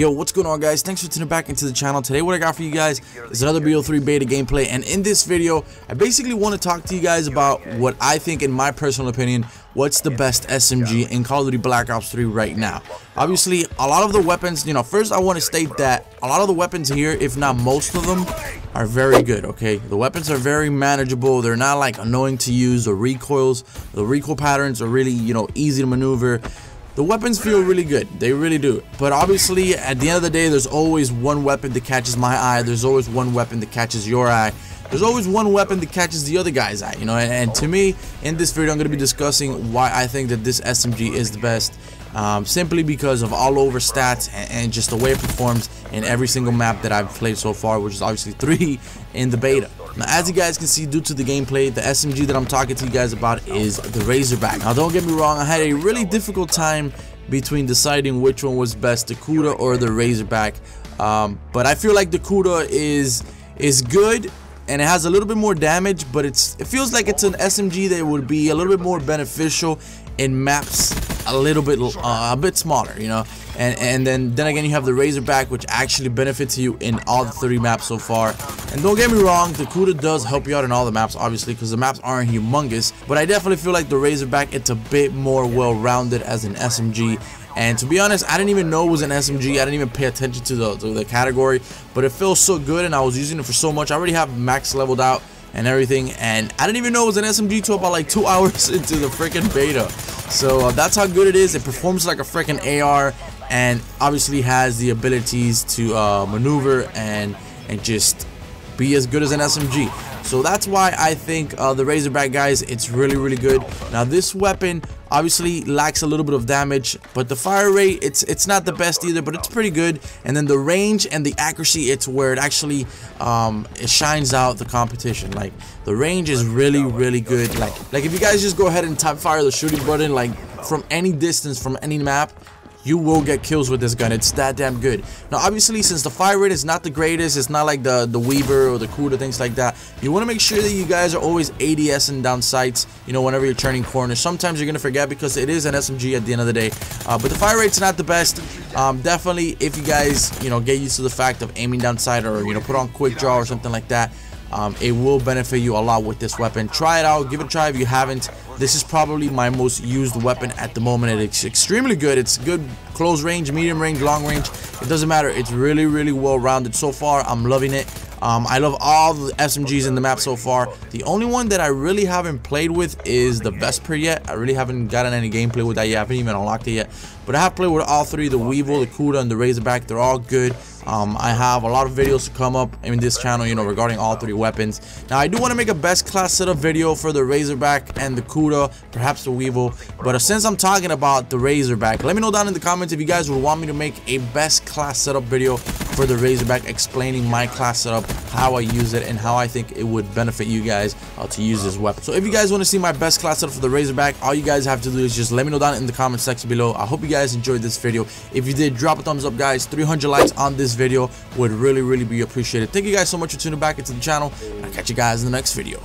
Yo, what's going on guys? Thanks for tuning back into the channel. Today what I got for you guys is another BO3 beta gameplay and in this video, I basically want to talk to you guys about what I think in my personal opinion, what's the best SMG in Call of Duty Black Ops 3 right now. Obviously, a lot of the weapons, you know, first I want to state that a lot of the weapons here, if not most of them, are very good, okay? The weapons are very manageable. They're not like annoying to use. The recoils, the recoil patterns are really, you know, easy to maneuver. The weapons feel really good, they really do. But obviously, at the end of the day, there's always one weapon that catches my eye. There's always one weapon that catches your eye. There's always one weapon that catches the other guy's eye, you know. And, and to me, in this video, I'm going to be discussing why I think that this SMG is the best. Um, simply because of all over stats and, and, just the way it performs in every single map that I've played so far, which is obviously three in the beta. Now, as you guys can see, due to the gameplay, the SMG that I'm talking to you guys about is the Razorback. Now, don't get me wrong, I had a really difficult time between deciding which one was best, the Kuda or the Razorback. Um, but I feel like the Kuda is is good and it has a little bit more damage, but it's it feels like it's an SMG that would be a little bit more beneficial in maps a little bit uh, a bit smaller, you know. And and then then again you have the Razorback which actually benefits you in all the 30 maps so far. And don't get me wrong, the Kuda does help you out in all the maps obviously because the maps aren't humongous, but I definitely feel like the Razorback it's a bit more well-rounded as an SMG and to be honest, I didn't even know it was an SMG. I didn't even pay attention to the, to the category. But it feels so good and I was using it for so much. I already have max leveled out and everything. And I didn't even know it was an SMG until about like two hours into the freaking beta. So uh, that's how good it is. It performs like a freaking AR and obviously has the abilities to uh, maneuver and and just be as good as an SMG. So that's why I think uh, the Razorback guys, it's really, really good. Now this weapon obviously lacks a little bit of damage, but the fire rate, it's it's not the best either, but it's pretty good. And then the range and the accuracy, it's where it actually um, it shines out the competition. Like the range is really, really good. Like like if you guys just go ahead and tap fire the shooting button, like from any distance, from any map, you will get kills with this gun. It's that damn good. Now, obviously, since the fire rate is not the greatest, it's not like the, the Weevil or the Kuda, things like that, you want to make sure that you guys are always ADSing down sights, you know, whenever you're turning corners. Sometimes you're going to forget because it is an SMG at the end of the day. Uh, but the fire rate's not the best. Um, definitely, if you guys, you know, get used to the fact of aiming down sight or, you know, put on quick draw or something like that, um, it will benefit you a lot with this weapon. Try it out. Give it a try if you haven't. This is probably my most used weapon at the moment. It's extremely good. It's good close range, medium range, long range. It doesn't matter. It's really, really well rounded so far. I'm loving it. Um, I love all the SMGs in the map so far. The only one that I really haven't played with is the Vesper yet. I really haven't gotten any gameplay with that yet. I haven't even unlocked it yet. But I have played with all three, the Weevil, the Kuda, and the Razorback. They're all good. Um, I have a lot of videos to come up in this channel, you know, regarding all three weapons. Now, I do want to make a best class setup video for the Razorback and the Kuda, perhaps the Weevil. But uh, since I'm talking about the Razorback, let me know down in the comments if you guys would want me to make a best class setup video for the Razorback explaining my class setup, how I use it, and how I think it would benefit you guys uh, to use this weapon. So if you guys want to see my best class setup for the Razorback, all you guys have to do is just let me know down in the comment section below. I hope you guys enjoyed this video. If you did, drop a thumbs up, guys. 300 likes on this video would really, really be appreciated. Thank you guys so much for tuning back into the channel. I'll catch you guys in the next video.